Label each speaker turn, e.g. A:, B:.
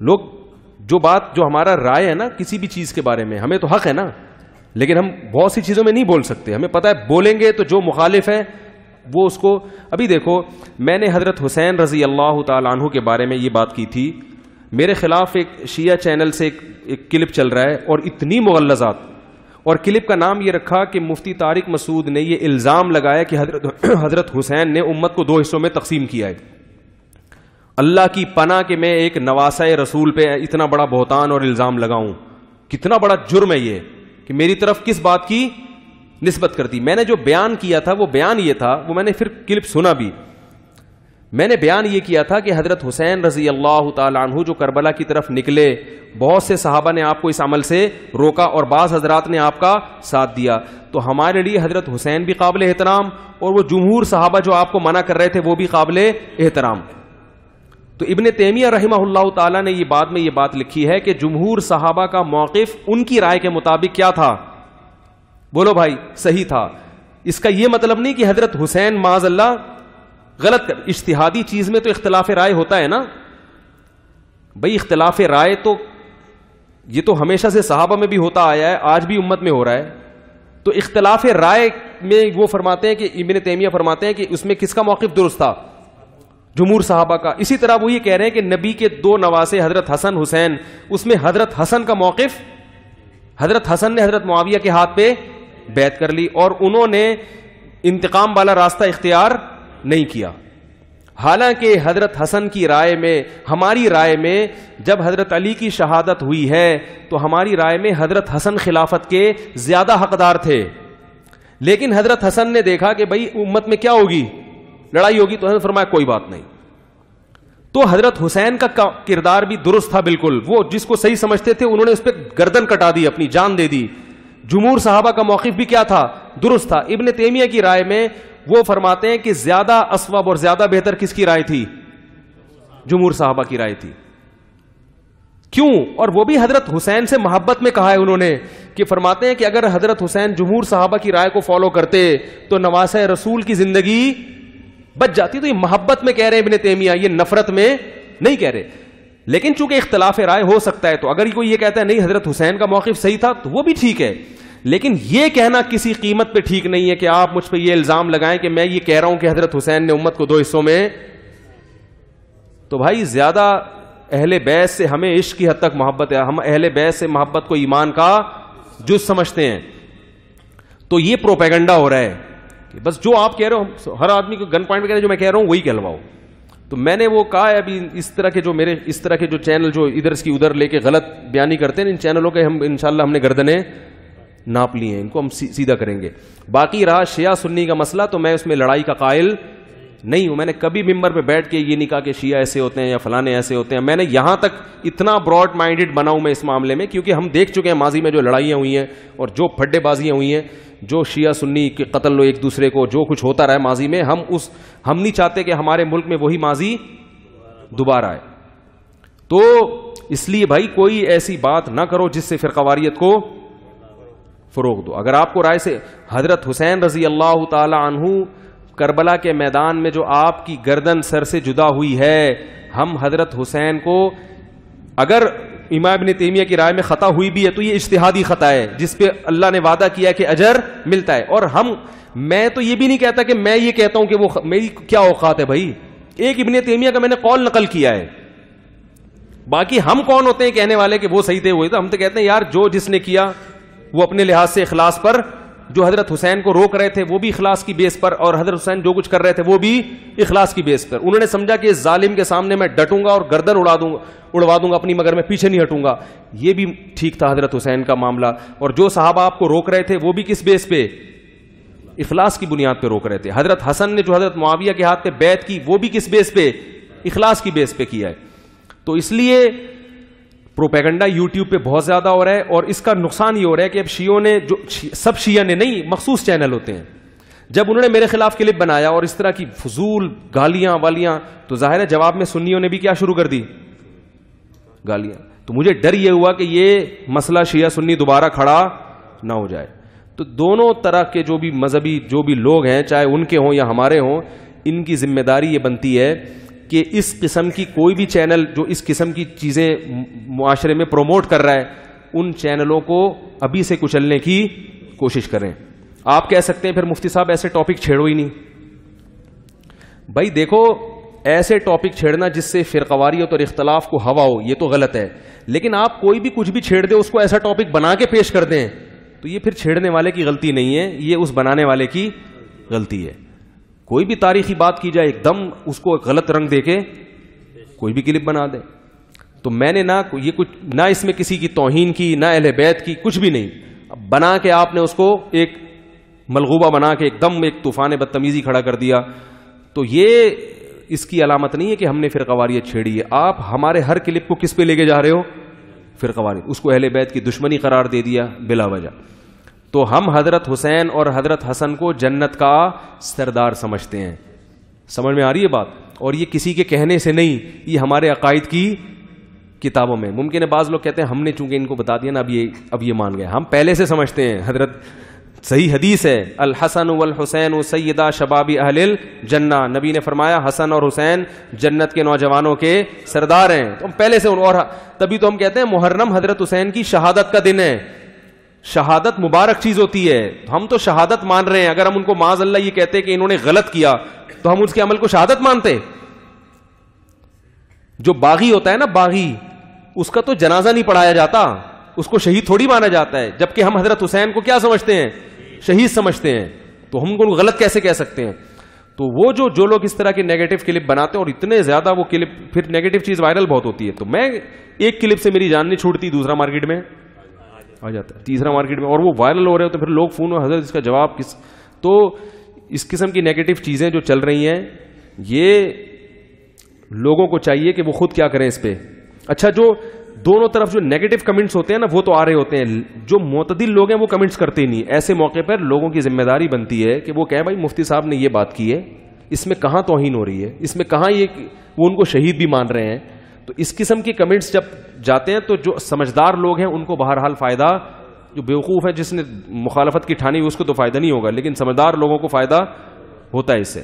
A: لوگ جو بات جو ہمارا رائے ہے نا، کسی بھی چیز کے بارے میں، ہمیں تو حق ہے نا۔ لیکن ہم بہت سی چیزوں میں نہیں بول سکتے۔ ہمیں پتا ہے، بولیں گے تو جو مخالف ہے، وہ اس کو، ابھی دیکھو، میں نے حضرت حسین رضی اللہ تعالیٰ عنہ کے بارے میں یہ بات کی تھی۔ میرے خلاف ایک شیعہ چینل سے ایک ایک کلپ چل رہا ہے اور اتنی مغلزات اور کلپ کا نام یہ رکھا کہ مفتی طارق مسعود نے یہ الزام لگایا کہ حضرت حضرت حسین نے امت کو دو حصوں میں تقسیم کیا ہے۔ اللہ کی پناہ کہ میں ایک نواسا رسول پہ اتنا بڑا بہتان اور الزام لگاؤں۔ کتنا بڑا جرم ہے یہ کہ میری طرف کس بات کی نسبت کرتی۔ میں نے جو بیان کیا تھا وہ بیان یہ تھا، وہ میں نے پھر کلپ سنا بھی۔ میں نے بیان یہ کیا تھا کہ حضرت حسین رضی اللہ تعالیٰ عنہ جو کربلا کی طرف نکلے، بہت سے صحابہ نے آپ کو اس عمل سے روکا اور بعض حضرات نے آپ کا ساتھ دیا۔ تو ہمارے لیے حضرت حسین بھی قابل احترام اور وہ جمہور صحابہ جو آپ کو منع کر رہے تھے وہ بھی قابل احترام۔ تو ابن تیمیہ رحمہ اللہ تعالیٰ نے یہ بات میں یہ بات لکھی ہے کہ جمہور صحابہ کا موقف ان کی رائے کے مطابق کیا تھا؟ بولو بھائی، صحیح تھا۔ اس کا یہ مطلب نہیں کہ حضرت حسین معذ اللہ غلط کر اشتہادی چیز میں تو اختلاف رائے ہوتا ہے نا؟ بھائی، اختلاف رائے تو یہ تو ہمیشہ سے صحابہ میں بھی ہوتا آیا ہے، آج بھی امت میں ہو رہا ہے۔ تو اختلاف رائے میں وہ فرماتے ہیں کہ ابن تیمیہ فرماتے ہیں کہ اس میں کس کا موقف درست تھا؟ جمہور صحابہ کا۔ اسی طرح وہ یہ کہہ رہے ہیں کہ نبی کے دو نواسے حضرت حسن حسین، اس میں حضرت حسن کا موقف، حضرت حسن نے حضرت معاویہ کے ہاتھ پہ بیت کر لی اور انہوں نے انتقام والا راستہ اختیار نہیں کیا۔ حالانکہ حضرت حسن کی رائے میں، ہماری رائے میں جب حضرت علی کی شہادت ہوئی ہے، تو ہماری رائے میں حضرت حسن خلافت کے زیادہ حقدار تھے۔ لیکن حضرت حسن نے دیکھا کہ بھائی، امت میں کیا ہوگی؟ لڑائی ہوگی تو حضرت فرمایا کوئی بات نہیں۔ تو حضرت حسین کا کردار بھی درست تھا بالکل۔ وہ جس کو صحیح سمجھتے تھے، انہوں نے اس پہ گردن کٹا دی، اپنی جان دے دی۔ جمہور صحابہ کا موقف بھی کیا تھا؟ درست تھا۔ ابن تیمیہ کی رائے میں وہ فرماتے ہیں کہ زیادہ اسواب اور زیادہ بہتر کس کی رائے تھی؟ جمہور صحابہ کی رائے تھی۔ کیوں؟ اور وہ بھی حضرت حسین سے محبت میں کہا ہے انہوں نے کہ فرماتے ہیں کہ اگر حضرت حسین جمہور صحابہ کی رائے کو فالو کرتے تو نواز رسول کی زندگی بچ جاتی تو یہ محبت میں کہہ رہے ہیں ابن تیمیہ، یہ نفرت میں نہیں کہہ رہے۔ لیکن چونکہ اختلاف رائے ہو سکتا ہے، تو اگر کوئی یہ کہتا ہے، نہیں، حضرت حسین کا موقف صحیح تھا، تو وہ بھی ٹھیک ہے۔ لیکن یہ کہنا کسی قیمت پہ ٹھیک نہیں ہے کہ آپ مجھ پہ یہ الزام لگائیں کہ میں یہ کہہ رہا ہوں کہ حضرت حسین نے امت کو دو حصوں میں تو بھائی، زیادہ اہل بیس سے ہمیں عشق کی حد تک محبت ہے۔ ہم اہل بیس سے محبت کو ایمان کا جز سمجھتے ہیں۔ تو یہ پروپیگنڈا ہو رہا ہے۔ کہ بس جو آپ کہہ رہے ہو ہر آدمی کو گن پوائنٹ میں جو میں کہہ رہا ہوں، وہی کہلواؤ تو میں نے وہ کہا ہے، ابھی اس طرح کے جو میرے اس طرح کے جو چینل جو ادھر کی ادھر لے کے غلط بیانی کرتے ہیں، ان چینلوں کے ہم انشاءاللہ ہم نے گردنے ناپ لی ہیں، ان کو ہم سیدھا کریں گے۔ باقی رہا شیعہ سنی کا مسئلہ، تو میں اس میں لڑائی کا قائل نہیں ہوں۔ میں نے کبھی ممبر پہ بیٹھ کے یہ نہیں کہا کہ شیعہ ایسے ہوتے ہیں یا فلانے ایسے ہوتے ہیں۔ میں نے یہاں تک اتنا براڈ مائنڈیڈ بنا ہوں میں اس معاملے میں، کیونکہ ہم دیکھ چکے ہیں ماضی میں جو لڑائیاں ہوئی ہیں اور جو پھڈے بازیاں ہوئی ہیں۔ جو شیعہ سنی کے قتل لو ایک دوسرے کو جو کچھ ہوتا رہا ماضی میں، ہم اس، ہم نہیں چاہتے کہ ہمارے ملک میں وہی ماضی دوبارہ آئے۔ تو اس لیے بھائی کوئی ایسی بات نہ کرو جس سے فرقواریت کو فروغ دو۔ اگر آپ کو رائے سے حضرت حسین رضی اللہ تعالی عنہ کربلا کے میدان میں جو آپ کی گردن سر سے جدا ہوئی ہے، ہم حضرت حسین کو اگر امام ابن تیمیہ کی رائے میں خطا ہوئی بھی ہے تو یہ اشتہادی خطا ہے، جس پہ اللہ نے وعدہ کیا کہ اجر ملتا ہے۔ اور ہم، میں تو یہ بھی نہیں کہتا کہ میں یہ کہتا ہوں کہ وہ میری کیا اوقات ہے بھائی؟ ایک ابن تیمیہ کا میں نے قول نقل کیا ہے۔ باقی ہم کون ہوتے ہیں کہنے والے کہ وہ صحیح تھے ہوئے تو ہم تو کہتے ہیں یار جو جس نے کیا، وہ اپنے لحاظ سے اخلاص پر جو حضرت حسین کو روک رہے تھے وہ بھی اخلاص کی بیس پر اور حضرت حسین جو کچھ کر رہے تھے وہ بھی اخلاص کی بیس پر۔ انہوں نے سمجھا کہ اس ظالم کے سامنے میں ڈٹوں گا اور گردن اڑا دوں گا اڑوا دوں گا، اپنی مگر میں پیچھے نہیں ہٹوں گا۔ یہ بھی ٹھیک تھا حضرت حسین کا معاملہ۔ اور جو صحابہ آپ کو روک رہے تھے وہ بھی کس بیس پہ؟ اخلاص کی بنیاد پہ روک رہے تھے۔ حضرت حسن نے جو حضرت معاویہ کے ہاتھ پہ بیت کی وہ بھی کس بیس پہ؟ اخلاص کی بیس پہ کیا ہے۔ تو اس لیے پروپیگنڈا یوٹیوب پہ بہت زیادہ ہو رہا ہے اور اس کا نقصان یہ ہو رہا ہے کہ اب شیوں نے جو سب شیعہ نے نہیں، مخصوص چینل ہوتے ہیں۔ جب انہوں نے میرے خلاف کلپ بنایا اور اس طرح کی فضول گالیاں والیاں، تو ظاہر ہے جواب میں سنیوں نے بھی کیا شروع کر دی۔ گالیاں۔ تو مجھے ڈر یہ ہوا کہ یہ مسئلہ شیعہ سنی دوبارہ کھڑا نہ ہو جائے۔ تو دونوں طرح کے جو بھی مذہبی، جو بھی لوگ ہیں، چاہے ان کے ہوں یا ہمارے ہوں، ان کی ذمہ داری یہ بنتی ہے کہ اس قسم کی کوئی بھی چینل جو اس قسم کی چیزیں معاشرے میں پروموٹ کر رہا ہے، ان چینلوں کو ابھی سے کچلنے کی کوشش کریں۔ آپ کہہ سکتے ہیں پھر مفتی صاحب ایسے ٹاپک چھیڑو ہی نہیں۔ بھائی دیکھو، ایسے ٹاپک چھیڑنا جس سے فرقواریت اور اختلاف کو ہوا ہو، یہ تو غلط ہے۔ لیکن آپ کوئی بھی کچھ بھی چھیڑ دے اس کو ایسا ٹاپک بنا کے پیش کر دیں، تو یہ پھر چھیڑنے والے کی غلطی نہیں ہے، یہ اس بنانے والے کی غلطی ہے۔ کوئی بھی تاریخی بات کی جائے، ایک دم اس کو غلط رنگ دے کے کوئی بھی کلپ بنا دے۔ تو میں نے نہ یہ کچھ نہ اس میں کسی کی توہین کی، نہ اہل بیت کی، کچھ بھی نہیں۔ بنا کے آپ نے اس کو ایک ملغوبہ بنا کے ایک دم ایک طوفان بدتمیزی کھڑا کر دیا۔ تو یہ اس کی علامت نہیں ہے کہ ہم نے فرقواریت چھیڑی ہے۔ آپ ہمارے ہر کلپ کو کس پہ لے کے جا رہے ہو؟ فرقواریت اس کو اہل بیت کی دشمنی قرار دے دیا بلا وجہ۔ تو ہم حضرت حسین اور حضرت حسن کو جنت کا سردار سمجھتے ہیں۔ سمجھ میں آ رہی ہے بات؟ اور یہ کسی کے کہنے سے نہیں، یہ ہمارے عقائد کی کتابوں میں۔ ممکن ہے بعض لوگ کہتے ہیں ہم نے چونکہ ان کو بتا دیا نا، اب یہ اب یہ مان گئے۔ ہم پہلے سے سمجھتے ہیں، حضرت صحیح حدیث ہے، الحسن والحسین سیدہ شبابی اہل جنا نبی نے فرمایا، حسن اور حسین جنت کے نوجوانوں کے سردار ہیں۔ تو ہم پہلے سے اور تبھی تو ہم کہتے ہیں، محرم حضرت حسین کی شہادت کا دن ہے۔ شہادت مبارک چیز ہوتی ہے۔ ہم تو شہادت مان رہے ہیں۔ اگر ہم ان کو معاذ اللہ یہ کہتے کہ انہوں نے غلط کیا، تو ہم اس کے عمل کو شہادت مانتے۔ جو باغی ہوتا ہے نا، باغی، اس کا تو جنازہ نہیں پڑھایا جاتا۔ اس کو شہید تھوڑی مانا جاتا ہے۔ جبکہ ہم حضرت حسین کو کیا سمجھتے ہیں؟ شہید سمجھتے ہیں۔ تو ہم کو غلط کیسے کہہ سکتے ہیں؟ تو وہ جو جو لوگ اس طرح کے نیگیٹو کلپ بناتے ہیں اور اتنے زیادہ وہ کلپ پھر نیگیٹو چیز وائرل بہت ہوتی ہے۔ تو میں ایک کلپ سے میری جان نہیں چھوڑتی دوسرا مارکیٹ میں۔ آ جاتا ہے۔ تیسرا مارکیٹ میں اور وہ وائرل ہو رہے ہو تو پھر لوگ فون حضرت اس کا جواب کس تو اس قسم کی نیگیٹو چیزیں جو چل رہی ہیں، یہ لوگوں کو چاہیے کہ وہ خود کیا کریں اس پہ۔ اچھا جو دونوں طرف جو نیگیٹو کمنٹس ہوتے ہیں نا، وہ تو آ رہے ہوتے ہیں۔ جو معتدل لوگ ہیں، وہ کمنٹس کرتے ہی نہیں۔ ایسے موقع پر لوگوں کی ذمہ داری بنتی ہے کہ وہ کہیں بھائی، مفتی صاحب نے یہ بات کی ہے، اس میں کہاں توہین ہو رہی ہے؟ اس میں کہاں یہ وہ ان کو شہید بھی مان رہے ہیں؟ تو اس قسم کے کمنٹس جب جاتے ہیں تو جو سمجھدار لوگ ہیں ان کو بہرحال فائدہ، جو بیوقوف ہے جس نے مخالفت کی ٹھانی اس کو تو فائدہ نہیں ہوگا، لیکن سمجھدار لوگوں کو فائدہ ہوتا ہے اس سے۔